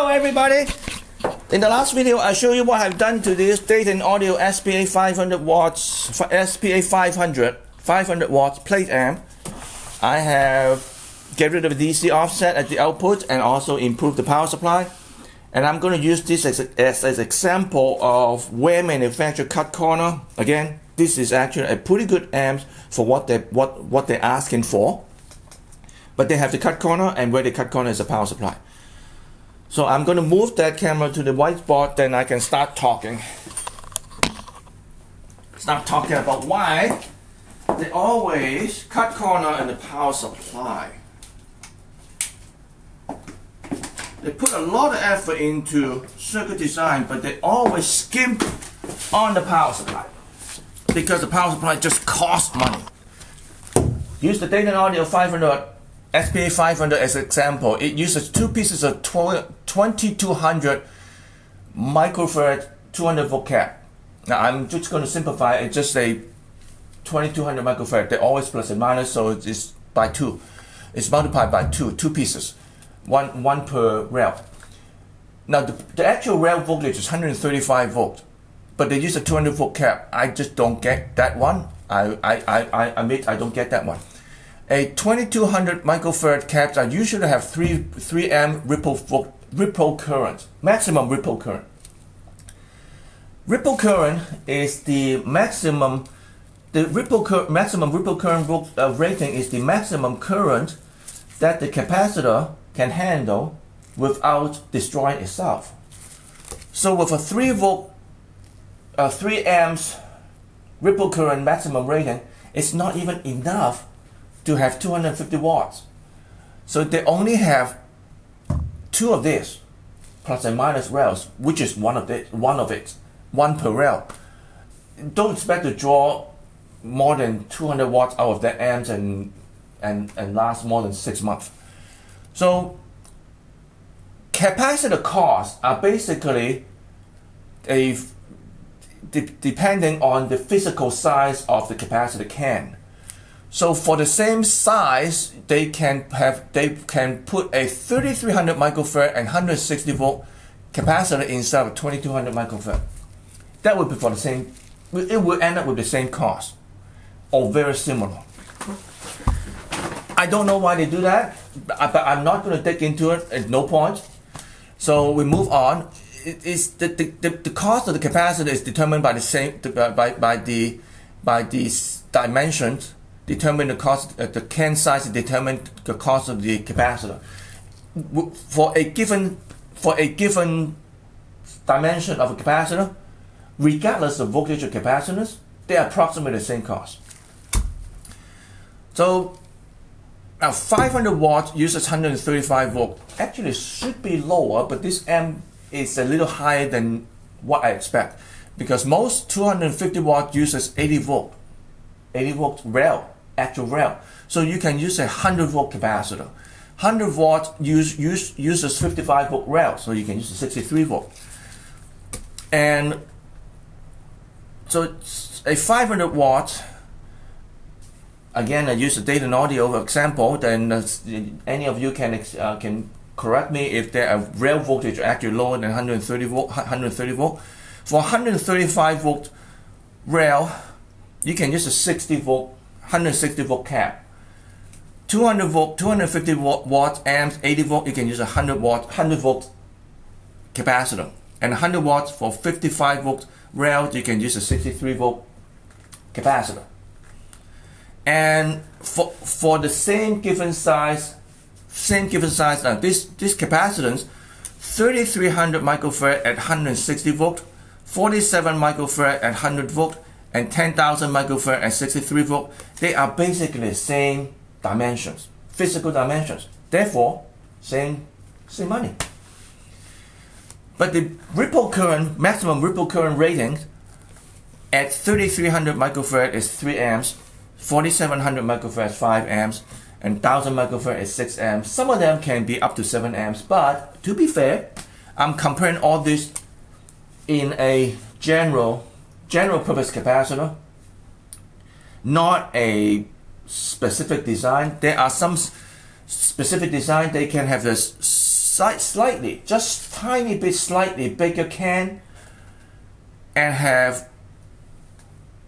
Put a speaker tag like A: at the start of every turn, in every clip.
A: Hello everybody! In the last video I showed you what I've done to this Dayton Audio SPA 500 watts, SPA 500, 500 watts plate amp. I have get rid of the DC offset at the output and also improved the power supply. And I'm going to use this as, as an example of where manufacturer cut corner. Again, this is actually a pretty good amp for what they what what they're asking for. But they have the cut corner, and where they cut corner is the power supply. So I'm going to move that camera to the whiteboard, then I can start talking. Start talking about why they always cut corner in the power supply. They put a lot of effort into circuit design, but they always skimp on the power supply because the power supply just costs money. Use the Dayton Audio 500 SPA 500 as an example, it uses two pieces of 2200 microfarad 200 volt cap. Now I'm just going to simplify it, just say 2200 microfarad. They're always plus and minus, so it's by two. It's multiplied by two, two pieces, one one per rail. Now the, the actual rail voltage is 135 volt, but they use a 200 volt cap. I just don't get that one. I I I I admit I don't get that one. A 2200 microfarad caps I usually have 3, 3 amp ripple, ripple current, maximum ripple current. Ripple current is the maximum, the ripple maximum ripple current uh, rating is the maximum current that the capacitor can handle without destroying itself. So with a 3 volt, uh, 3 amps ripple current maximum rating, it's not even enough to have 250 watts. So they only have two of these, plus and minus rails, which is one of it, one of it, one per rail. Don't expect to draw more than 200 watts out of that amps and, and, and last more than six months. So capacitor costs are basically a de depending on the physical size of the capacitor can. So for the same size, they can have they can put a 3300 microfarad and 160 volt capacitor instead of 2200 microfarad. That would be for the same. It will end up with the same cost, or very similar. I don't know why they do that, but I'm not going to dig into it. At no point. So we move on. It is the, the, the, cost of the capacitor is determined by the same by, by the by these dimensions determine the cost, uh, the can size determine the cost of the capacitor. For a given, for a given dimension of a capacitor, regardless of voltage or capacitance, they are approximately the same cost. So now 500 watt uses 135 volt. Actually should be lower, but this amp is a little higher than what I expect because most 250 watt uses 80 volt, 80 volt rail actual rail. So you can use a 100 volt capacitor. 100 volt use, use, uses 55 volt rail, so you can use a 63 volt. And so a 500 watt, again, I use a Dayton Audio example, then any of you can, uh, can correct me if their rail voltage actually lower than 130 volt, 130 volt. For 135 volt rail, you can use a 60 volt 160 volt cap. 200 volt, 250 watt, watt amps, 80 volt, you can use a 100 watt, 100 volt capacitor. And 100 watts for 55 volt rail, you can use a 63 volt capacitor. And for, for the same given size, same given size, now this, this capacitance, 3300 microfarad at 160 volt, 47 microfarad at 100 volt, and 10,000 microfarad and 63 volt, they are basically the same dimensions, physical dimensions. Therefore, same, same money. But the ripple current, maximum ripple current rating at 3300 microfarad is 3 amps, 4700 microfarad is 5 amps, and 1000 microfarad is 6 amps. Some of them can be up to 7 amps, but to be fair, I'm comparing all this in a general general purpose capacitor, not a specific design. There are some specific design they can have this slightly, just tiny bit slightly bigger can and have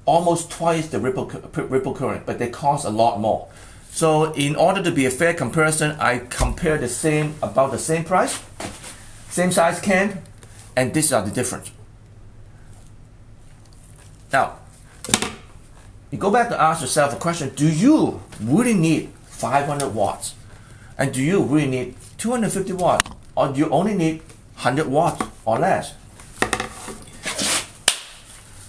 A: almost twice the ripple, ripple current, but they cost a lot more. So in order to be a fair comparison, I compare the same, about the same price, same size can, and these are the difference. Now, you go back to ask yourself a question, do you really need 500 watts? And do you really need 250 watts? Or do you only need 100 watts or less?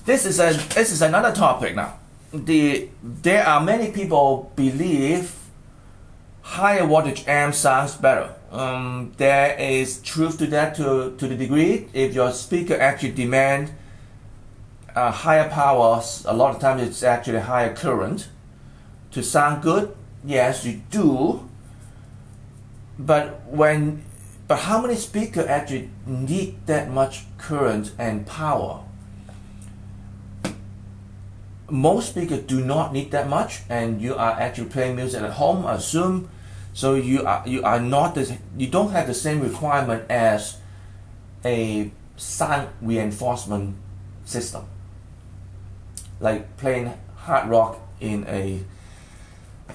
A: This is, a, this is another topic now. The, there are many people believe higher wattage amp sounds better. Um, there is truth to that to, to the degree if your speaker actually demand higher power, a lot of times it's actually higher current. To sound good, yes, you do. But when, but how many speakers actually need that much current and power? Most speakers do not need that much, and you are actually playing music at home. I Assume, so you are you are not the, you don't have the same requirement as a sound reinforcement system like playing hard rock in a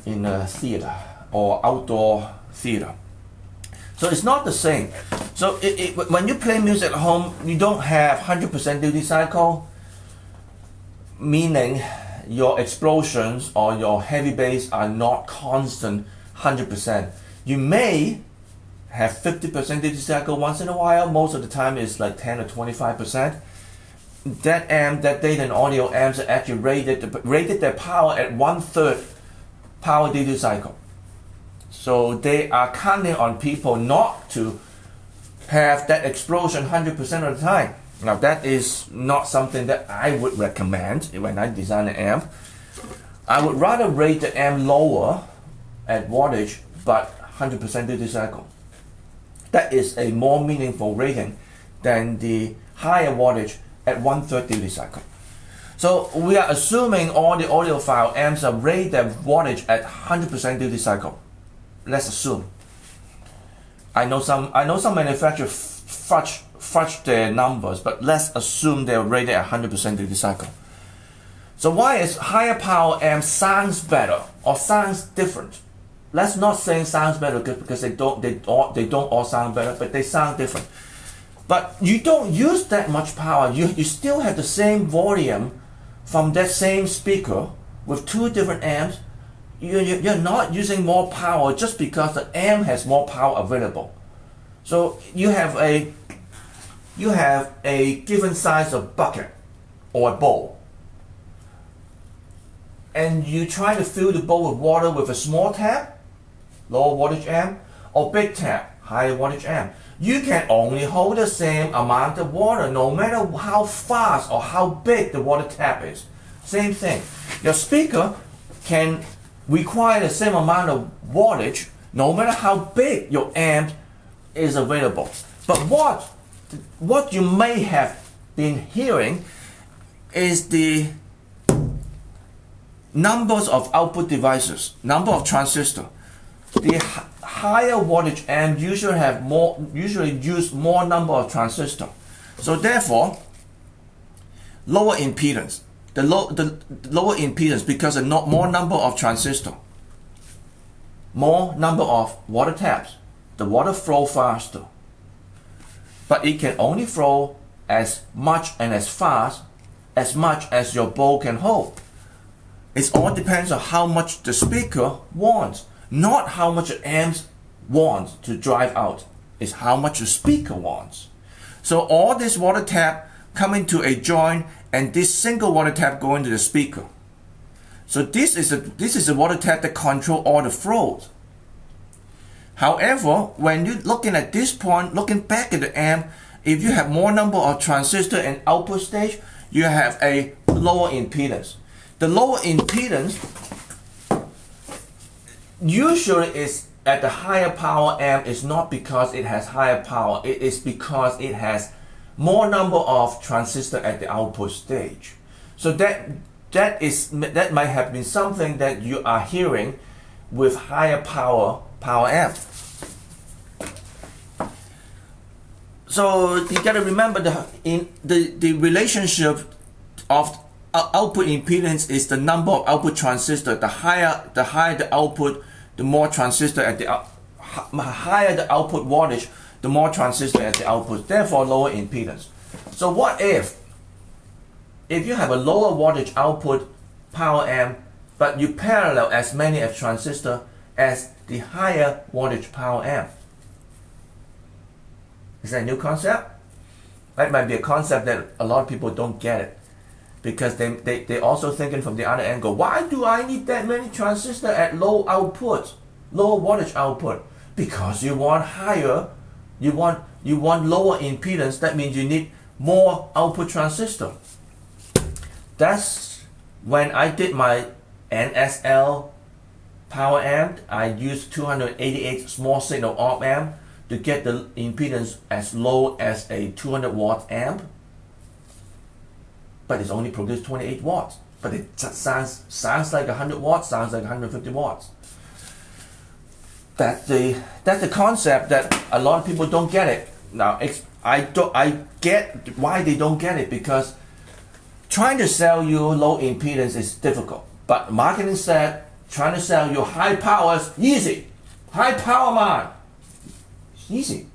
A: in a theater or outdoor theater. So it's not the same. So it, it, when you play music at home, you don't have 100% duty cycle, meaning your explosions or your heavy bass are not constant 100%. You may have 50% duty cycle once in a while. Most of the time it's like 10 or 25% that amp, that Dayton Audio amps are actually rated rated their power at one third power duty cycle. So they are counting on people not to have that explosion 100% of the time. Now that is not something that I would recommend when I design an amp. I would rather rate the amp lower at wattage but 100% duty cycle. That is a more meaningful rating than the higher wattage at one third duty cycle. So we are assuming all the audiophile amps are rated their wattage at 100% duty cycle. Let's assume. I know some I know some manufacturers fudge fudge their numbers, but let's assume they're rated at 100% duty cycle. So why is higher power amp sounds better or sounds different? Let's not say sounds better because they don't they all, they don't all sound better, but they sound different. But you don't use that much power. You, you still have the same volume from that same speaker with two different amps. You, you, you're not using more power just because the amp has more power available. So you have a you have a given size of bucket or a bowl. And you try to fill the bowl with water with a small tap, low wattage amp, or big tap, high wattage amp you can only hold the same amount of water no matter how fast or how big the water tap is. Same thing. Your speaker can require the same amount of wattage no matter how big your amp is available. But what what you may have been hearing is the numbers of output devices, number of transistors. The higher wattage amp usually have more usually use more number of transistors. So therefore, lower impedance. The, low, the lower impedance because a no, more number of transistors, more number of water taps. The water flow faster. But it can only flow as much and as fast as much as your bowl can hold. It all depends on how much the speaker wants not how much an amp wants to drive out, is how much the speaker wants. So all this water tap coming to a joint and this single water tap going to the speaker. So this is a this is a water tap that control all the flows. However, when you're looking at this point, looking back at the amp, if you have more number of transistor and output stage, you have a lower impedance. The lower impedance usually is at the higher power amp is not because it has higher power it is because it has more number of transistor at the output stage. So that that is that might have been something that you are hearing with higher power power amp. So you got to remember the in the the relationship of output impedance is the number of output transistor. The higher the higher the output, the more transistor at the higher the output voltage, the more transistor at the output. Therefore, lower impedance. So what if if you have a lower voltage output power amp, but you parallel as many as transistor as the higher voltage power amp? Is that a new concept? That might be a concept that a lot of people don't get it because they, they, they're also thinking from the other angle, why do I need that many transistors at low output, low voltage output? Because you want higher, you want, you want lower impedance, that means you need more output transistor. That's when I did my NSL power amp, I used 288 small signal op amp to get the impedance as low as a 200 watt amp but it's only produced 28 watts. But it sounds sounds like 100 watts sounds like 150 watts. That's the that's the concept that a lot of people don't get it. Now I don't I get why they don't get it because trying to sell you low impedance is difficult. But marketing said trying to sell you high powers easy. High power man. Easy.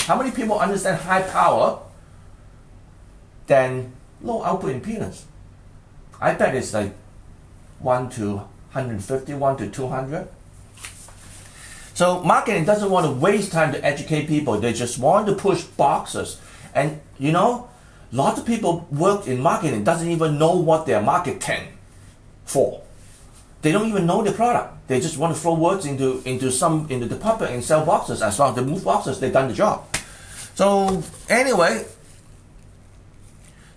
A: How many people understand high power than low output impedance? I bet it's like 1 to 150, 1 to 200. So marketing doesn't want to waste time to educate people. They just want to push boxes. And you know, lots of people work in marketing doesn't even know what they're marketing for. They don't even know the product. They just want to throw words into into some into the puppet and sell boxes. As long as they move boxes, they've done the job. So anyway,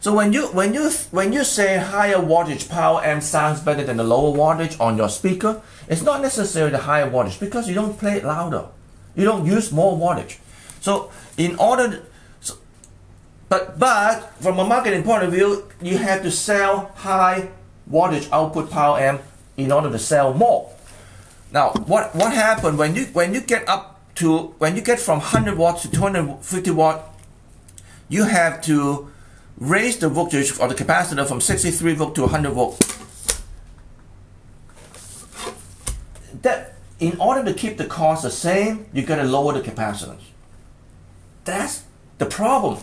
A: so when you when you when you say higher wattage power amp sounds better than the lower wattage on your speaker, it's not necessarily the higher wattage because you don't play it louder. You don't use more wattage. So in order, so, but but from a marketing point of view, you have to sell high wattage output power amp in order to sell more. Now, what what happened when you when you get up to when you get from 100 watts to 250 watt, you have to raise the voltage of the capacitor from 63 volt to 100 volt. That in order to keep the cost the same, you got to lower the capacitance. That's the problem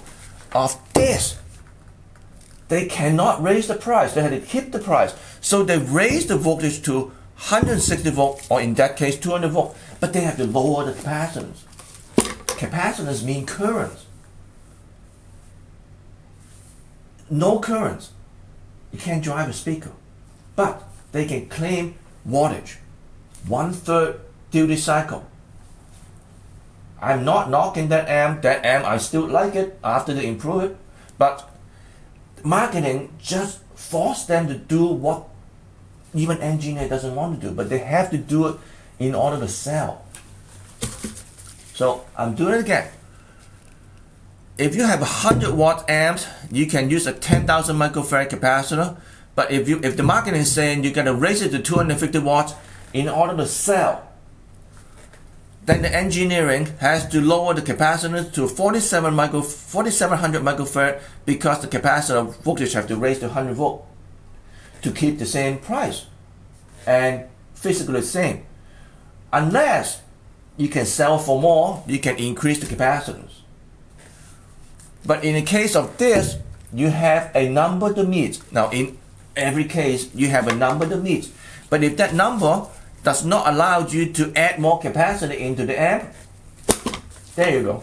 A: of this they cannot raise the price. They had to keep the price. So they raised the voltage to 160 volt, or in that case 200 volt, but they have to lower the capacitance. Capacitance mean current. No currents. You can't drive a speaker. But they can claim wattage. One third duty cycle. I'm not knocking that amp. That amp, I still like it after they improve it. But marketing just force them to do what even engineer doesn't want to do, but they have to do it in order to sell. So I'm doing it again. If you have a hundred watt amps, you can use a ten thousand microfarad capacitor. But if you if the market is saying you gotta raise it to 250 watts in order to sell, then the engineering has to lower the capacitance to 47 micro, 4700 microfarad because the capacitor voltage have to raise to 100 volt to keep the same price and physically the same. Unless you can sell for more, you can increase the capacitance. But in the case of this, you have a number to meet. Now in every case, you have a number to meet. But if that number does not allow you to add more capacity into the amp. There you go.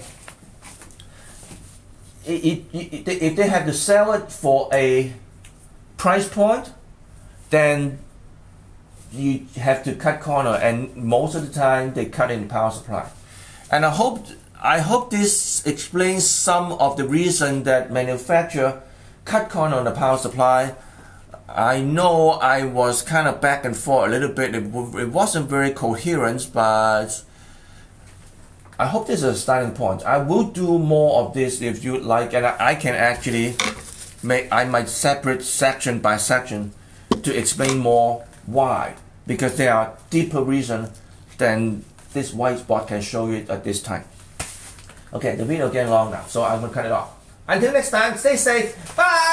A: It, it, it, if they have to sell it for a price point, then you have to cut corner, and most of the time they cut in power supply. And I hope I hope this explains some of the reason that manufacturer cut corner on the power supply I know I was kind of back and forth a little bit. It, it wasn't very coherent, but I hope this is a starting point. I will do more of this if you like, and I, I can actually make I might separate section by section to explain more why, because there are deeper reasons than this whiteboard can show you at this time. Okay, the video getting long now, so I'm gonna cut it off. Until next time, stay safe. Bye.